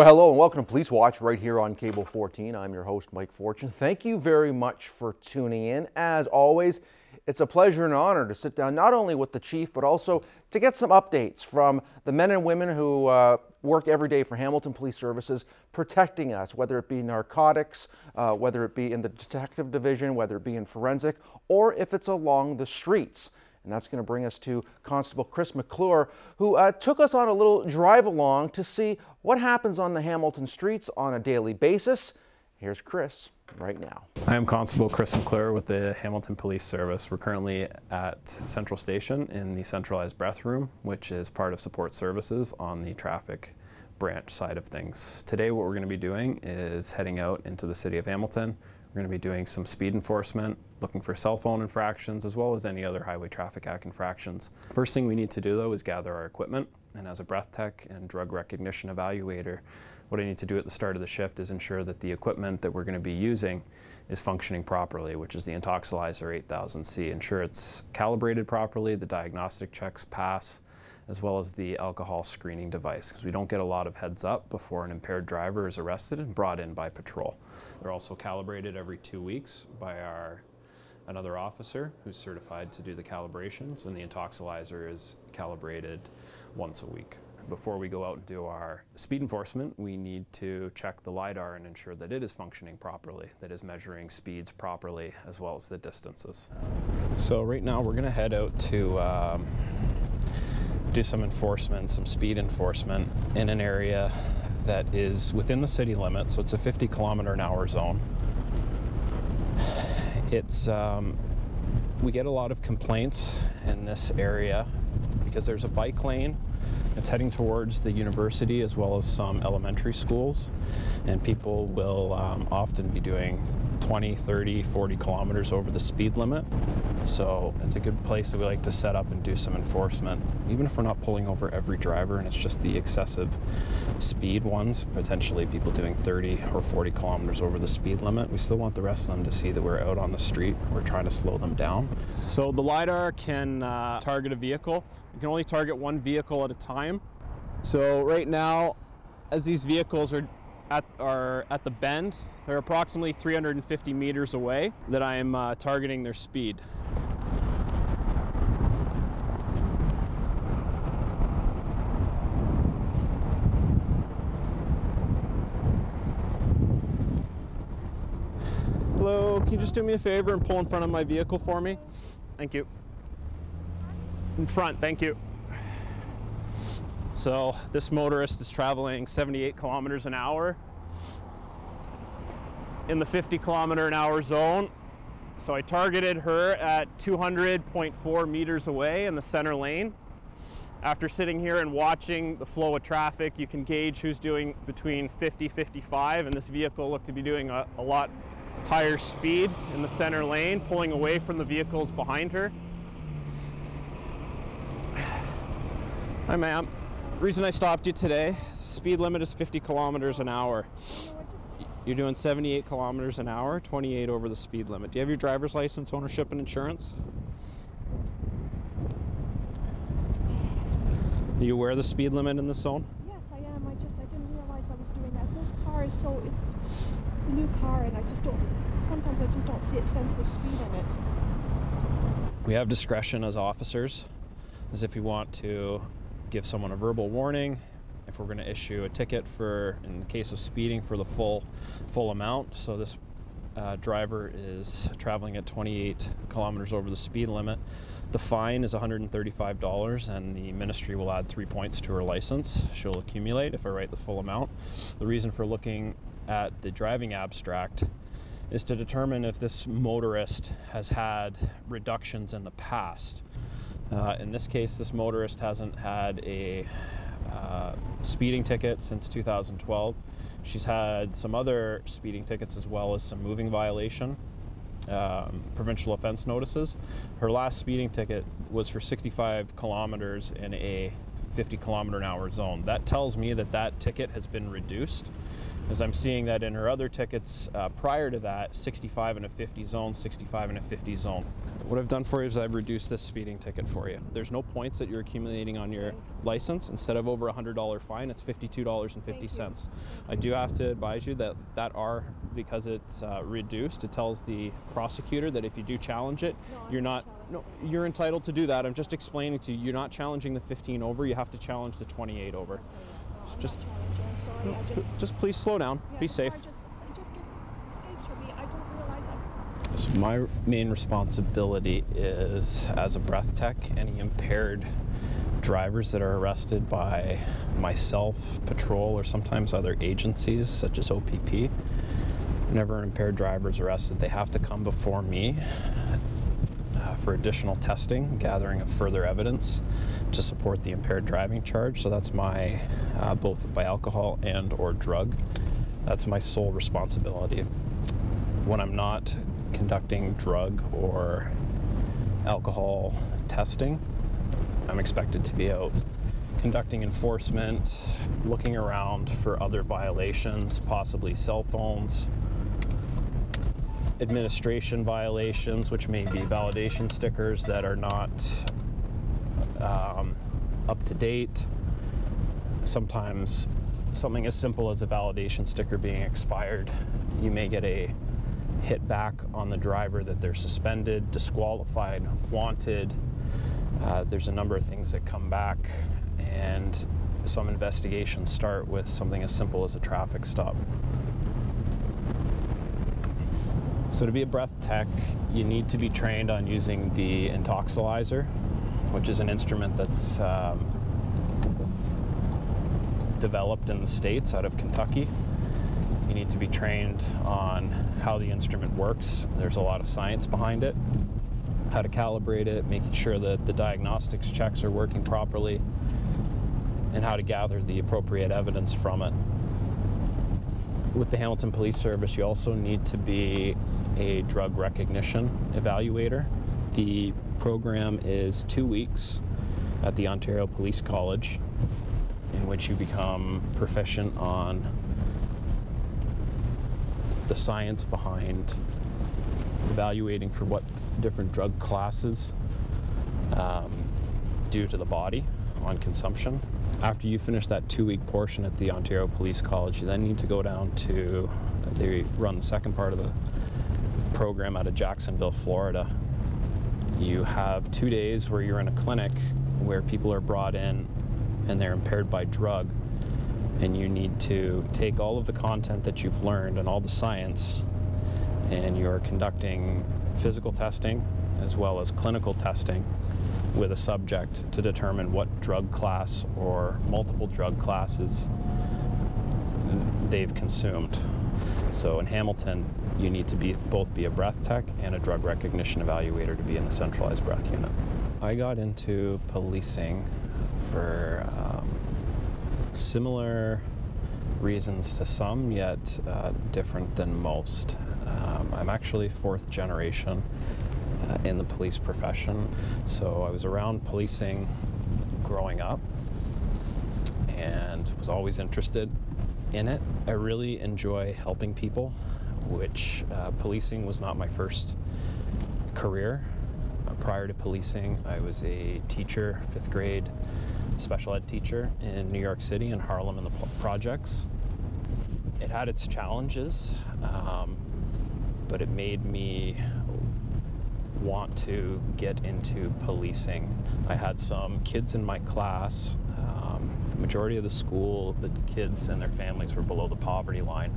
Well, hello and welcome to Police Watch right here on Cable 14. I'm your host, Mike Fortune. Thank you very much for tuning in. As always, it's a pleasure and honor to sit down not only with the chief, but also to get some updates from the men and women who uh, work every day for Hamilton Police Services, protecting us, whether it be narcotics, uh, whether it be in the detective division, whether it be in forensic, or if it's along the streets. And that's going to bring us to Constable Chris McClure, who uh, took us on a little drive along to see what happens on the Hamilton streets on a daily basis. Here's Chris right now. I am Constable Chris McClure with the Hamilton Police Service. We're currently at Central Station in the centralized breath room, which is part of support services on the traffic branch side of things. Today what we're going to be doing is heading out into the city of Hamilton. We're going to be doing some speed enforcement, looking for cell phone infractions, as well as any other Highway Traffic Act infractions. First thing we need to do though is gather our equipment, and as a breath tech and drug recognition evaluator, what I need to do at the start of the shift is ensure that the equipment that we're going to be using is functioning properly, which is the Intoxilyzer 8000C. Ensure it's calibrated properly, the diagnostic checks pass, as well as the alcohol screening device, because we don't get a lot of heads up before an impaired driver is arrested and brought in by patrol. They're also calibrated every two weeks by our another officer who's certified to do the calibrations, and the intoxilyzer is calibrated once a week. Before we go out and do our speed enforcement, we need to check the LiDAR and ensure that it is functioning properly, that is measuring speeds properly, as well as the distances. So right now we're gonna head out to um, do some enforcement, some speed enforcement in an area that is within the city limits, so it's a 50 kilometer an hour zone. It's, um, we get a lot of complaints in this area because there's a bike lane. It's heading towards the university as well as some elementary schools, and people will um, often be doing 20, 30, 40 kilometers over the speed limit. So it's a good place that we like to set up and do some enforcement, even if we're not pulling over every driver and it's just the excessive speed ones, potentially people doing 30 or 40 kilometers over the speed limit. We still want the rest of them to see that we're out on the street. We're trying to slow them down. So the LiDAR can uh, target a vehicle. You can only target one vehicle at a time. So right now, as these vehicles are at, are at the bend. They're approximately 350 meters away that I am uh, targeting their speed. Hello, can you just do me a favor and pull in front of my vehicle for me? Thank you. In front, thank you. So this motorist is traveling 78 kilometers an hour in the 50 kilometer an hour zone. So I targeted her at 200.4 meters away in the center lane. After sitting here and watching the flow of traffic, you can gauge who's doing between 50, 55, and this vehicle looked to be doing a, a lot higher speed in the center lane, pulling away from the vehicles behind her. Hi, ma'am reason I stopped you today, speed limit is 50 kilometers an hour. You're doing 78 kilometers an hour, 28 over the speed limit. Do you have your driver's license, ownership, and insurance? Are you aware of the speed limit in the zone? Yes, I am. I just I didn't realize I was doing that. This car is so it's it's a new car, and I just don't. Sometimes I just don't see it sense the speed in it. We have discretion as officers, as if we want to give someone a verbal warning, if we're going to issue a ticket for, in the case of speeding, for the full full amount. So this uh, driver is traveling at 28 kilometers over the speed limit. The fine is $135, and the ministry will add three points to her license. She'll accumulate if I write the full amount. The reason for looking at the driving abstract is to determine if this motorist has had reductions in the past. Uh, in this case, this motorist hasn't had a uh, speeding ticket since 2012. She's had some other speeding tickets as well as some moving violation, um, provincial offense notices. Her last speeding ticket was for 65 kilometers in a 50 kilometer an hour zone. That tells me that that ticket has been reduced as I'm seeing that in her other tickets uh, prior to that, 65 and a 50 zone, 65 and a 50 zone. What I've done for you is I've reduced this speeding ticket for you. There's no points that you're accumulating on your license. Instead of over a $100 fine, it's $52.50. I do have to advise you that that are, because it's uh, reduced, it tells the prosecutor that if you do challenge it, No, you're not not, no, you're entitled to do that. I'm just explaining to you, you're not challenging the 15 over, you have to challenge the 28 over. I'm Just- not challenging. I'm sorry. I just. Just please slow down, yeah, be safe. Just, gets escapes from me. I don't realize I'm. My main responsibility is as a breath tech, any impaired drivers that are arrested by myself, patrol, or sometimes other agencies such as OPP. Whenever an impaired driver is arrested, they have to come before me uh, for additional testing, gathering of further evidence to support the impaired driving charge. So that's my uh, both by alcohol and or drug. That's my sole responsibility when I'm not conducting drug or alcohol testing, I'm expected to be out conducting enforcement, looking around for other violations, possibly cell phones, administration violations, which may be validation stickers that are not um, up to date. Sometimes something as simple as a validation sticker being expired, you may get a hit back on the driver that they're suspended, disqualified, wanted. Uh, there's a number of things that come back, and some investigations start with something as simple as a traffic stop. So, to be a breath tech, you need to be trained on using the intoxilyzer, which is an instrument that's um, developed in the States out of Kentucky. You need to be trained on how the instrument works. There's a lot of science behind it, how to calibrate it, making sure that the diagnostics checks are working properly, and how to gather the appropriate evidence from it. With the Hamilton Police Service, you also need to be a drug recognition evaluator. The program is two weeks at the Ontario Police College, in which you become proficient on the science behind evaluating for what different drug classes um, do to the body on consumption. After you finish that two week portion at the Ontario Police College, you then need to go down to, they run the second part of the program out of Jacksonville, Florida. You have two days where you're in a clinic where people are brought in and they're impaired by drug and you need to take all of the content that you've learned and all the science and you're conducting physical testing as well as clinical testing with a subject to determine what drug class or multiple drug classes they've consumed. So in Hamilton, you need to be both be a breath tech and a drug recognition evaluator to be in the centralized breath unit. I got into policing for um, similar reasons to some, yet uh, different than most. Um, I'm actually fourth generation in the police profession, so I was around policing growing up and was always interested in it. I really enjoy helping people, which uh, policing was not my first career. Uh, prior to policing, I was a teacher, fifth grade special ed teacher in New York City in Harlem in the projects. It had its challenges, um, but it made me want to get into policing. I had some kids in my class. Um, the majority of the school, the kids and their families were below the poverty line.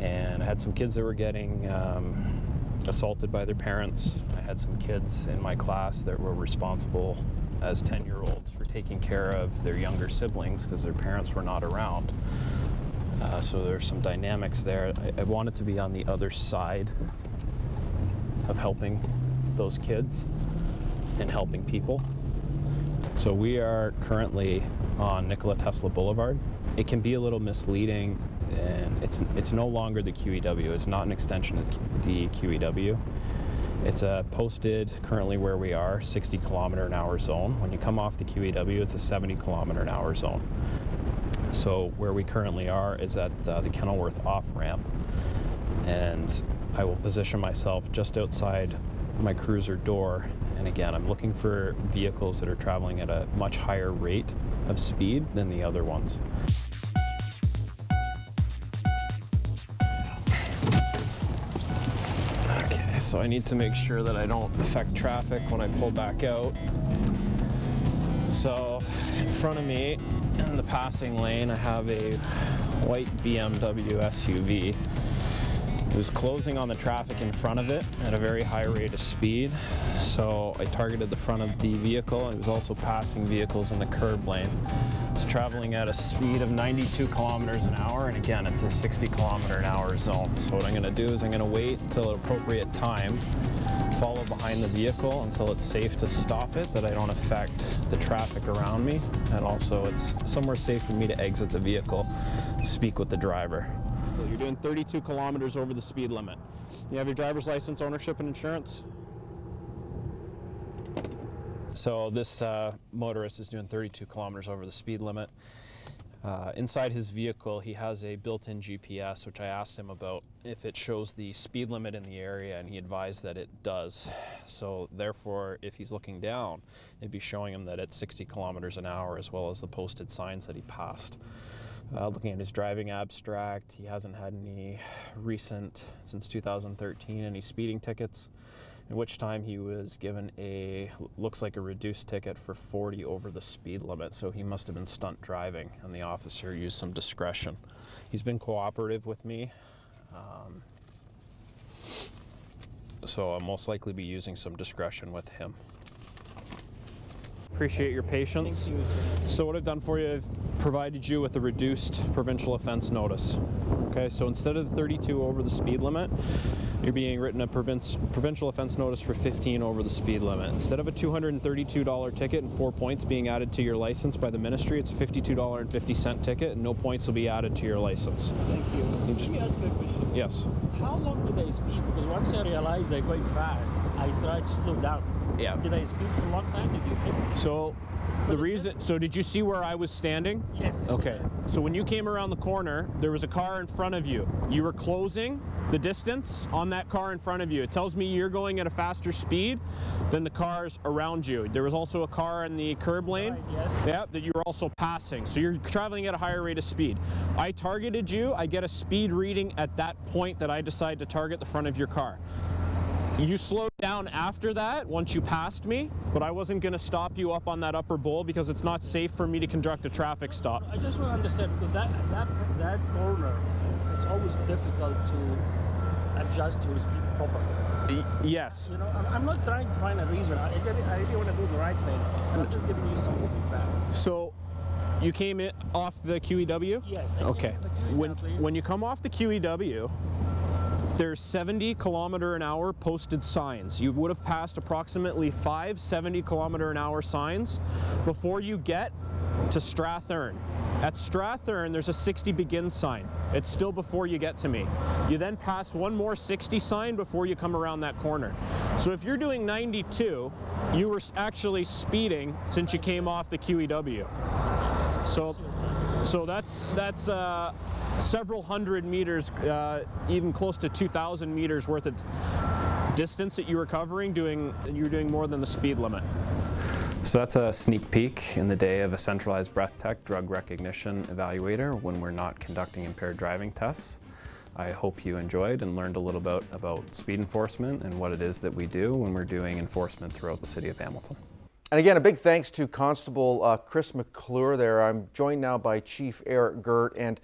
And I had some kids that were getting um, assaulted by their parents. I had some kids in my class that were responsible as 10 year olds for taking care of their younger siblings because their parents were not around. Uh, so there's some dynamics there. I, I wanted to be on the other side of helping those kids and helping people. So we are currently on Nikola Tesla Boulevard. It can be a little misleading and it's it's no longer the QEW. It's not an extension of the QEW. It's a posted currently where we are 60 kilometer an hour zone. When you come off the QEW, it's a 70 kilometer an hour zone. So where we currently are is at uh, the Kenilworth off ramp, and I will position myself just outside my cruiser door. And again, I'm looking for vehicles that are traveling at a much higher rate of speed than the other ones. Okay, so I need to make sure that I don't affect traffic when I pull back out. So in front of me in the passing lane, I have a white BMW SUV. It was closing on the traffic in front of it at a very high rate of speed. So I targeted the front of the vehicle it was also passing vehicles in the curb lane. It's traveling at a speed of 92 kilometers an hour and again it's a 60 kilometer an hour zone. So what I'm going to do is I'm going to wait until an appropriate time, follow behind the vehicle until it's safe to stop it, that I don't affect the traffic around me and also it's somewhere safe for me to exit the vehicle, speak with the driver. You're doing 32 kilometers over the speed limit. You have your driver's license, ownership, and insurance? So this uh, motorist is doing 32 kilometers over the speed limit. Uh, inside his vehicle, he has a built-in GPS, which I asked him about if it shows the speed limit in the area, and he advised that it does. So therefore, if he's looking down, it'd be showing him that it's 60 kilometers an hour, as well as the posted signs that he passed. Uh, looking at his driving abstract, he hasn't had any recent, since 2013, any speeding tickets, in which time he was given a, looks like a reduced ticket for 40 over the speed limit, so he must have been stunt driving, and the officer used some discretion. He's been cooperative with me, um, so I'll most likely be using some discretion with him. Appreciate your patience. You. So what I've done for you, I've provided you with a reduced provincial offense notice. Okay, so instead of the 32 over the speed limit, you're being written a province, provincial offense notice for 15 over the speed limit. Instead of a $232 ticket and four points being added to your license by the ministry, it's a $52.50 ticket and no points will be added to your license. Thank you. You just- Let me ask you a question. Yes. How long did I speed? Because once I realized they're going fast, I tried to slow down. Yeah. Did I speed for a long time? Did you think? So the But reason, so did you see where I was standing? Yes. I Okay, so when you came around the corner, there was a car in front of you. You were closing the distance on that car in front of you. It tells me you're going at a faster speed than the cars around you. There was also a car in the curb lane. Right, yes. Yeah, that you were also passing. So you're traveling at a higher rate of speed. I targeted you. I get a speed reading at that point that I decide to target the front of your car. You slowed down after that once you passed me, but I wasn't going to stop you up on that upper bowl because it's not safe for me to conduct a traffic stop. I just want to understand because that that that corner, it's always difficult to adjust your speed properly. Yes. You know, I'm, not trying to find a reason. I, I really want to do the right thing. And I'm just giving you some feedback. So you came in off the QEW? Yes. I Okay. came with the When when you come off the QEW, there's 70 kilometer an hour posted signs. You would have passed approximately five 70 kilometer an hour signs before you get to Strathearne. At Strathearne, there's a 60 begin sign. It's still before you get to me. You then pass one more 60 sign before you come around that corner. So if you're doing 92, you were actually speeding since you came off the QEW. So, so that's that's uh, several hundred meters, uh, even close to 2,000 meters worth of distance that you were covering. Doing you were doing more than the speed limit. So that's a sneak peek in the day of a centralized breath tech drug recognition evaluator when we're not conducting impaired driving tests. I hope you enjoyed and learned a little bit about speed enforcement and what it is that we do when we're doing enforcement throughout the city of Hamilton. And again, a big thanks to Constable uh, Chris McClure there. I'm joined now by Chief Eric Girt, and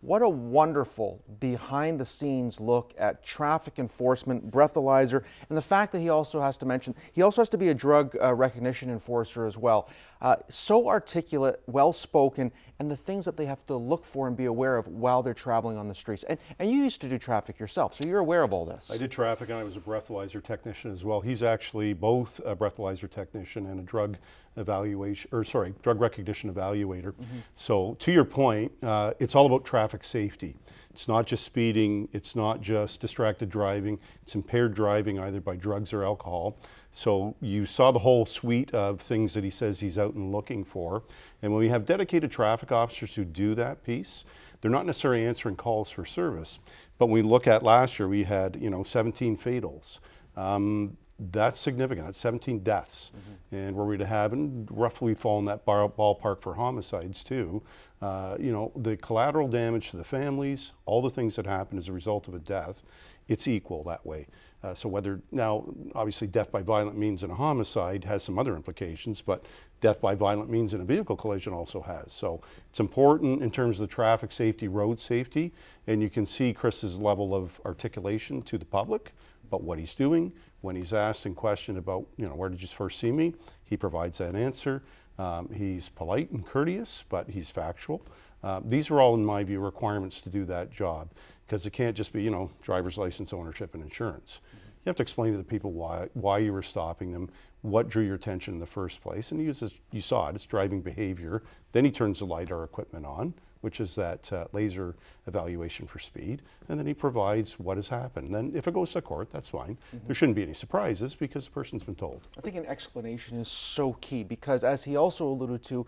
what a wonderful behind the scenes look at traffic enforcement, breathalyzer, and the fact that he also has to mention, he also has to be a drug uh, recognition enforcer as well. Uh, so articulate, well spoken, and the things that they have to look for and be aware of while they're traveling on the streets. And, and you used to do traffic yourself, so you're aware of all this. I did traffic and I was a breathalyzer technician as well. He's actually both a breathalyzer technician and a drug evaluation, or sorry, drug recognition evaluator. So to your point, uh, it's all about traffic safety. It's not just speeding, it's not just distracted driving, it's impaired driving either by drugs or alcohol. So you saw the whole suite of things that he says he's out and looking for. And when we have dedicated traffic officers who do that piece, they're not necessarily answering calls for service. But when we look at last year, we had you know 17 fatals. Um, that's significant. That's 17 deaths. Mm-hmm. And were we to have, and roughly fall in that bar, ballpark for homicides too, uh, you know, the collateral damage to the families, all the things that happen as a result of a death, it's equal that way. Uh, so whether now, obviously, death by violent means in a homicide has some other implications, but death by violent means in a vehicle collision also has. So it's important in terms of the traffic safety, road safety, and you can see Chris's level of articulation to the public about what he's doing. When he's asked and questioned about, you know, where did you first see me, he provides that answer. Um, he's polite and courteous, but he's factual. Uh, these are all, in my view, requirements to do that job because it can't just be, you know, driver's license ownership and insurance. You have to explain to the people why, why you were stopping them, what drew your attention in the first place. And he uses, you saw it, it's driving behavior. Then he turns the LiDAR equipment on, which is that uh, laser evaluation for speed. And then he provides what has happened. Then if it goes to court, that's fine. Mm-hmm. There shouldn't be any surprises because the person's been told. I think an explanation is so key because, as he also alluded to,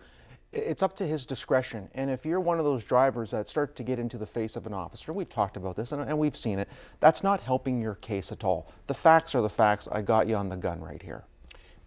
it's up to his discretion. And if you're one of those drivers that start to get into the face of an officer, we've talked about this and, and, we've seen it, that's not helping your case at all. The facts are the facts. I got you on the gun right here.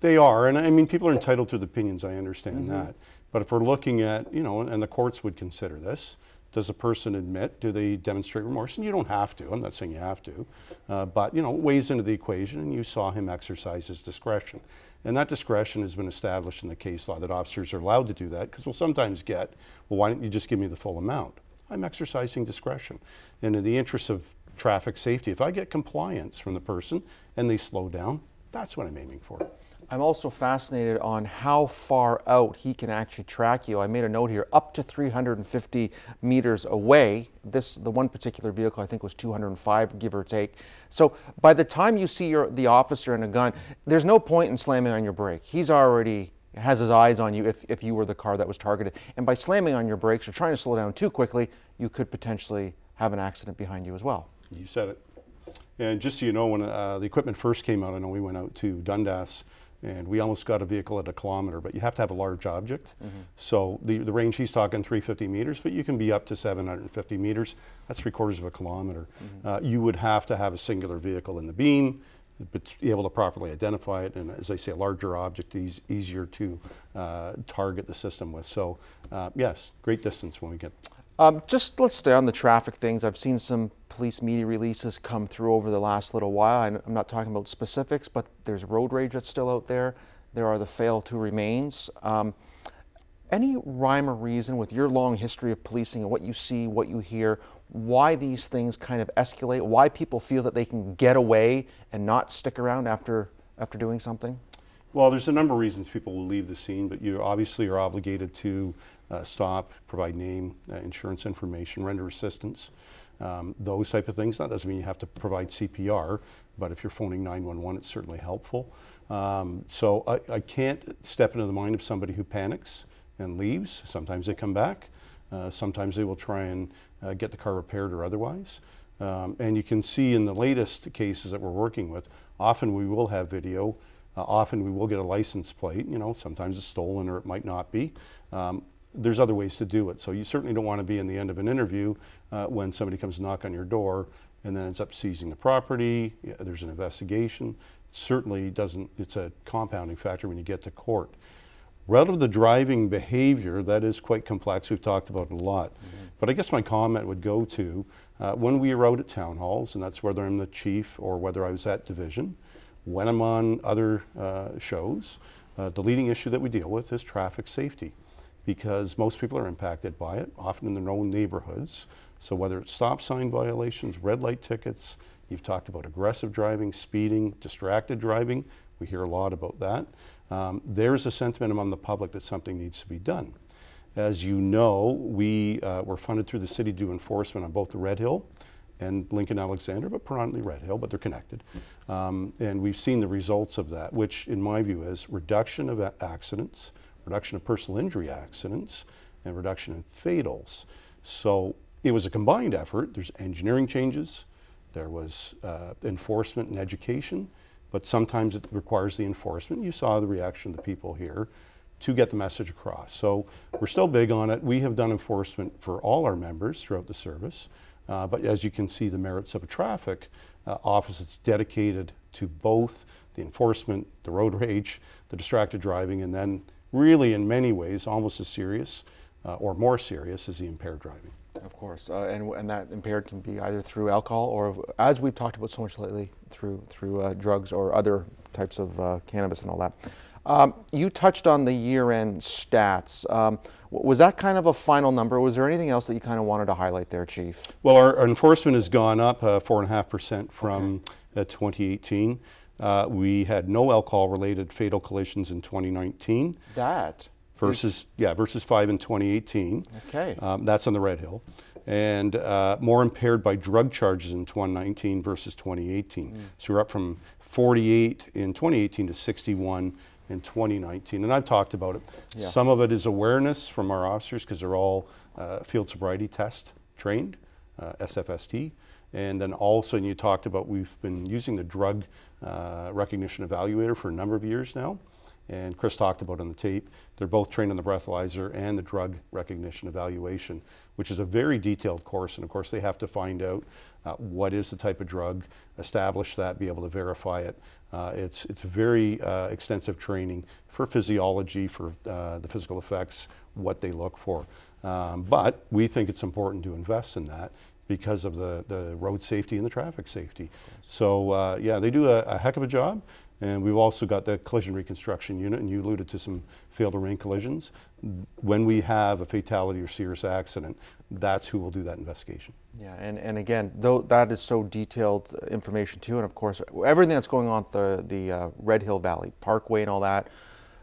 They are. And I mean, people are entitled to the opinions. I understand mm-hmm. that. But if we're looking at, you know, and the courts would consider this, does a person admit? Do they demonstrate remorse? And you don't have to. I'm not saying you have to. Uh, but, you know, weighs into the equation, and you saw him exercise his discretion. And that discretion has been established in the case law that officers are allowed to do that because we'll sometimes get, well, why don't you just give me the full amount? I'm exercising discretion. And in the interest of traffic safety, if I get compliance from the person and they slow down, that's what I'm aiming for. I'm also fascinated on how far out he can actually track you. I made a note here, up to 350 meters away. This, the one particular vehicle, I think was 205, give or take. So by the time you see your, the officer and a gun, there's no point in slamming on your brake. He's already has his eyes on you if, if you were the car that was targeted. And by slamming on your brakes or trying to slow down too quickly, you could potentially have an accident behind you as well. You said it. And just so you know, when uh, the equipment first came out, I know we went out to Dundas and we almost got a vehicle at a kilometer, but you have to have a large object. Mm-hmm. So the, the range he's talking 350 meters, but you can be up to 750 meters. That's three quarters of a kilometer. Mm-hmm. Uh, you would have to have a singular vehicle in the beam, but be able to properly identify it, and as I say, a larger object is easier to uh, target the system with. So uh, yes, great distance when we get um, just let's stay on the traffic things. I've seen some police media releases come through over the last little while. I'm not talking about specifics, but there's road rage that's still out there. There are the fail to remains. Um, any rhyme or reason with your long history of policing and what you see, what you hear, why these things kind of escalate, why people feel that they can get away and not stick around after, after doing something? Well, there's a number of reasons people will leave the scene, but you obviously are obligated to uh, stop, provide name, uh, insurance information, render assistance, um, those type of things. That doesn't mean you have to provide CPR, but if you're phoning 911, it's certainly helpful. Um, so I, I, can't step into the mind of somebody who panics and leaves. Sometimes they come back. Uh, sometimes they will try and uh, get the car repaired or otherwise. Um, and you can see in the latest cases that we're working with, often we will have video uh, often we will get a license plate, you know, sometimes it's stolen or it might not be. Um, there's other ways to do it. So you certainly don't want to be in the end of an interview uh, when somebody comes to knock on your door and then ends up seizing the property. Yeah, there's an investigation. Certainly doesn't, it's a compounding factor when you get to court. Relative to the driving behavior, that is quite complex. We've talked about it a lot. Mm-hmm. But I guess my comment would go to uh, when we are out at town halls, and that's whether I'm the chief or whether I was at division, when I'm on other uh, shows, uh, the leading issue that we deal with is traffic safety because most people are impacted by it, often in their own neighborhoods. So whether it's stop sign violations, red light tickets, you've talked about aggressive driving, speeding, distracted driving, we hear a lot about that. Um, there's a sentiment among the public that something needs to be done. As you know, we uh, were funded through the city to do enforcement on both the Red Hill and Lincoln Alexander, but predominantly Red Hill, but they're connected. Um, and we've seen the results of that, which in my view is reduction of accidents, reduction of personal injury accidents, and reduction in fatals. So it was a combined effort. There's engineering changes, there was uh, enforcement and education, but sometimes it requires the enforcement. You saw the reaction of the people here to get the message across. So we're still big on it. We have done enforcement for all our members throughout the service. Uh, but as you can see, the merits of a traffic uh, office that's dedicated to both the enforcement, the road rage, the distracted driving, and then really in many ways almost as serious uh, or more serious as the impaired driving. Of course, uh, and and that impaired can be either through alcohol or, as we've talked about so much lately, through through uh, drugs or other types of uh, cannabis and all that. Um, you touched on the year-end stats. Um, was that kind of a final number? Was there anything else that you kind of wanted to highlight there, Chief? Well, our, our enforcement has gone up uh, four and a half percent from okay. 2018. Uh, we had no alcohol-related fatal collisions in 2019. That versus yeah versus five in 2018. Okay, um, that's on the Red Hill, and uh, more impaired by drug charges in 2019 versus 2018. Mm. So we're up from 48 in 2018 to 61 in 2019. And I've talked about it. Yeah. Some of it is awareness from our officers because they're all uh, field sobriety test trained, uh, SFST. And then also, and you talked about, we've been using the drug uh, recognition evaluator for a number of years now and Chris talked about on the tape, they're both trained on the breathalyzer and the drug recognition evaluation, which is a very detailed course. And of course, they have to find out uh, what is the type of drug, establish that, be able to verify it. Uh, it's, it's very uh, extensive training for physiology, for uh, the physical effects, what they look for. Um, but we think it's important to invest in that because of the, the road safety and the traffic safety. So uh, yeah, they do a, a heck of a job. And we've also got the collision reconstruction unit, and you alluded to some failed to rain collisions. When we have a fatality or serious accident, that's who will do that investigation. Yeah, and, and again, though that is so detailed information too, and of course, everything that's going on at the, the uh, Red Hill Valley Parkway and all that,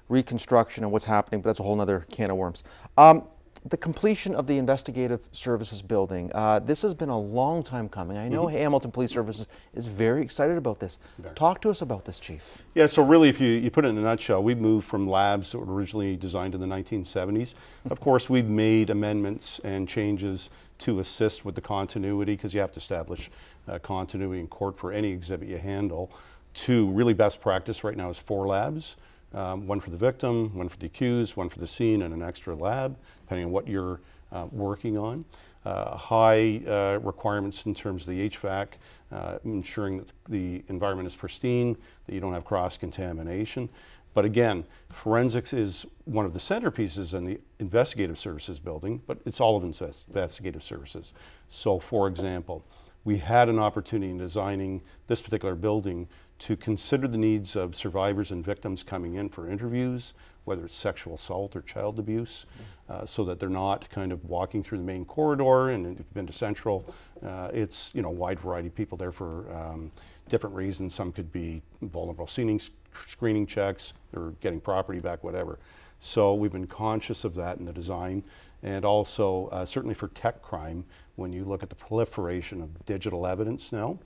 reconstruction and what's happening, but that's a whole other can of worms. Um, the completion of the investigative services building. Uh, this has been a long time coming. I know mm -hmm. Hamilton Police Services is very excited about this. Talk to us about this, Chief. Yeah, so really, if you, you put it in a nutshell, we moved from labs that were originally designed in the 1970s. of course, we've made amendments and changes to assist with the continuity because you have to establish uh, continuity in court for any exhibit you handle. To really best practice right now is four labs um, one for the victim, one for the accused, one for the scene, and an extra lab, depending on what you're uh, working on. Uh, high uh, requirements in terms of the HVAC, uh, ensuring that the environment is pristine, that you don't have cross-contamination. But again, forensics is one of the centerpieces in the investigative services building, but it's all of investigative services. So for example, we had an opportunity in designing this particular building to consider the needs of survivors and victims coming in for interviews, whether it's sexual assault or child abuse, uh, so that they're not kind of walking through the main corridor. And if you've been to Central, uh, it's you know wide variety of people there for um, different reasons. Some could be vulnerable screening, screening checks, or getting property back, whatever. So we've been conscious of that in the design, and also uh, certainly for tech crime, when you look at the proliferation of digital evidence now.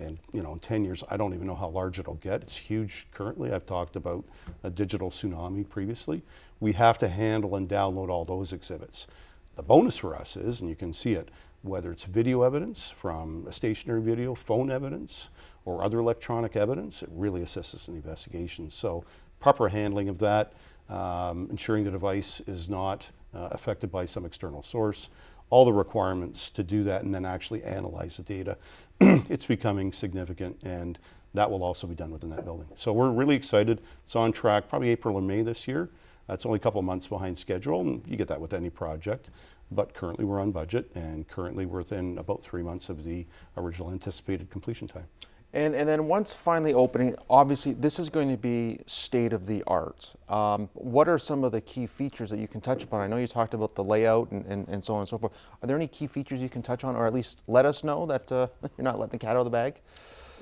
And you know, in 10 years, I don't even know how large it'll get. It's huge currently. I've talked about a digital tsunami previously. We have to handle and download all those exhibits. The bonus for us is, and you can see it, whether it's video evidence from a stationary video, phone evidence, or other electronic evidence, it really assists us in the investigation. So proper handling of that, um, ensuring the device is not uh, affected by some external source, all the requirements to do that and then actually analyze the data. it's becoming significant and that will also be done within that building. So we're really excited. It's on track, probably April or May this year. That's only a couple months behind schedule, and you get that with any project. But currently we're on budget, and currently we're within about three months of the original anticipated completion time. And, and then once finally opening, obviously this is going to be state of the art. Um, what are some of the key features that you can touch upon? I know you talked about the layout and, and, and so on and so forth. Are there any key features you can touch on or at least let us know that uh, you're not letting the cat out of the bag?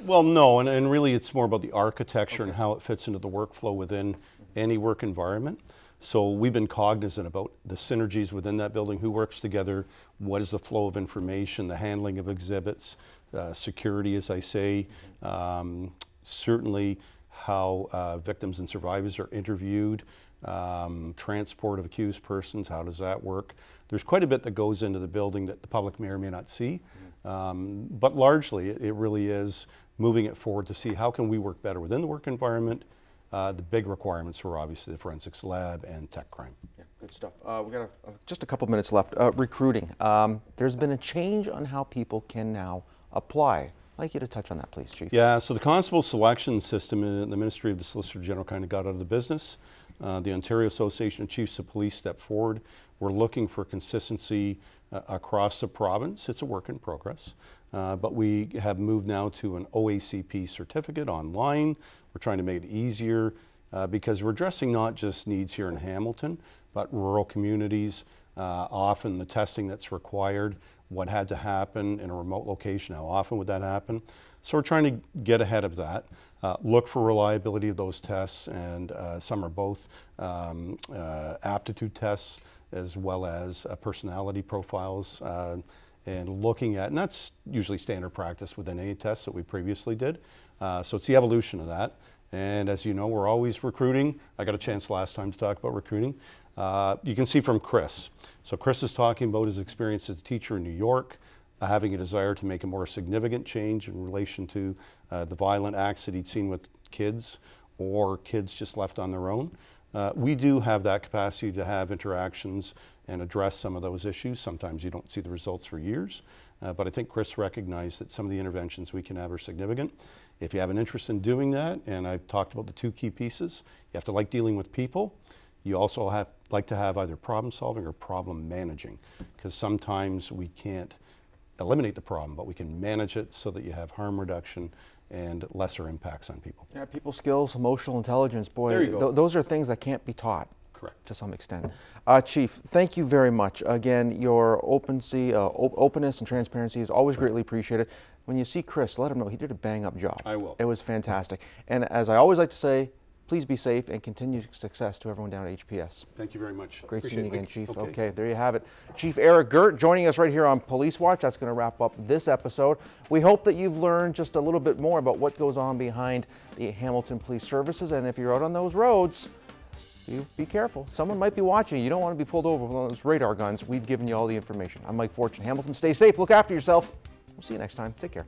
Well, no, and, and really it's more about the architecture okay. and how it fits into the workflow within any work environment. So we've been cognizant about the synergies within that building, who works together, what is the flow of information, the handling of exhibits, uh, security, as I say, um, certainly how uh, victims and survivors are interviewed, um, transport of accused persons, how does that work? There's quite a bit that goes into the building that the public may or may not see. Um, but largely, it, really is moving it forward to see how can we work better within the work environment. Uh, the big requirements were obviously the forensics lab and tech crime. Yeah, good stuff. Uh, we got a, uh, just a couple minutes left. Uh, recruiting. Um, there's been a change on how people can now apply. I'd like you to touch on that, please, Chief. Yeah, so the constable selection system in the Ministry of the Solicitor General kind of got out of the business. Uh, the Ontario Association of Chiefs of Police stepped forward. We're looking for consistency uh, across the province. It's a work in progress. Uh, but we have moved now to an OACP certificate online. We're trying to make it easier uh, because we're addressing not just needs here in Hamilton, but rural communities. Uh, often the testing that's required what had to happen in a remote location, how often would that happen. So we're trying to get ahead of that. Uh, look for reliability of those tests, and uh, some are both um, uh, aptitude tests as well as uh, personality profiles, uh, and looking at, and that's usually standard practice within any tests that we previously did. Uh, so it's the evolution of that. And as you know, we're always recruiting. I got a chance last time to talk about recruiting. Uh, you can see from Chris. So Chris is talking about his experience as a teacher in New York, uh, having a desire to make a more significant change in relation to uh, the violent acts that he'd seen with kids or kids just left on their own. Uh, we do have that capacity to have interactions and address some of those issues. Sometimes you don't see the results for years, but I think Chris recognized that some of the interventions we can have are significant. If you have an interest in doing that, and I've talked about the two key pieces, you have to like dealing with people you also have like to have either problem solving or problem managing, because sometimes we can't eliminate the problem, but we can manage it so that you have harm reduction and lesser impacts on people. Yeah, people skills, emotional intelligence, boy, There you go. th- those are things that can't be taught. Correct. To some extent. Uh, Chief, thank you very much. Again, your opency, uh, op- openness and transparency is always greatly appreciated. When you see Chris, let him know he did a bang up job. I will. It was fantastic. And as I always like to say, please be safe and continue success to everyone down at HPS. Thank you very much. Great seeing you again, it. Chief. Okay. there you have it. Chief Eric Girt joining us right here on Police Watch. That's going to wrap up this episode. We hope that you've learned just a little bit more about what goes on behind the Hamilton Police Services. And if you're out on those roads, you be careful. Someone might be watching. You don't want to be pulled over with one of those radar guns. We've given you all the information. I'm Mike Fortune. Hamilton, stay safe. Look after yourself. We'll see you next time. Take care.